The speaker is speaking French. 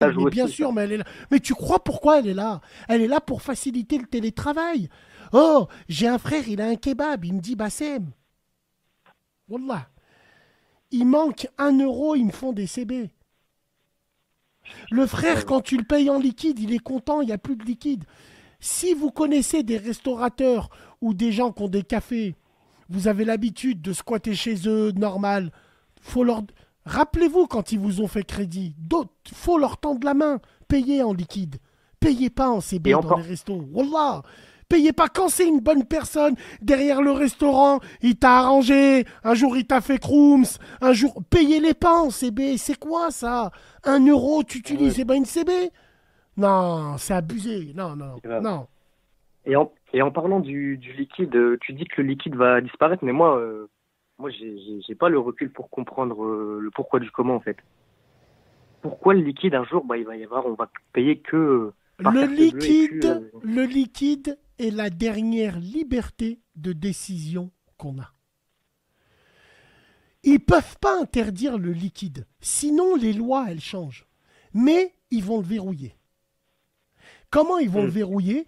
Mais bien ça. sûr, mais elle est là. Mais tu crois pourquoi elle est là? Elle est là pour faciliter le télétravail. Oh, j'ai un frère, il a un kebab. Il me dit, Bassem, Wallah, il manque un euro, ils me font des CB. Le frère, quand tu le payes en liquide, il est content, il n'y a plus de liquide. Si vous connaissez des restaurateurs ou des gens qui ont des cafés, vous avez l'habitude de squatter chez eux, normal, faut leur... Rappelez-vous quand ils vous ont fait crédit, d'autres, faut leur tendre la main, payez en liquide. Payez pas en CB dans les restos. Wallah. Payez pas quand c'est une bonne personne derrière le restaurant, il t'a arrangé, un jour il t'a fait crooms, un jour... Payez-les pas en CB, c'est quoi ça? Un euro, tu utilises, Ouais. eh ben une CB Non, c'est abusé, non, non, non. Et en, et en parlant du, du liquide, euh, tu dis que le liquide va disparaître, mais moi, euh, moi, j'ai- pas le recul pour comprendre euh, le pourquoi du comment en fait. Pourquoi le liquide un jour, bah, il va y avoir, on va payer que euh, Le liquide, euh, le liquide est la dernière liberté de décision qu'on a. Ils peuvent pas interdire le liquide, sinon les lois elles changent. Mais ils vont le verrouiller. Comment ils vont Hmm. le verrouiller?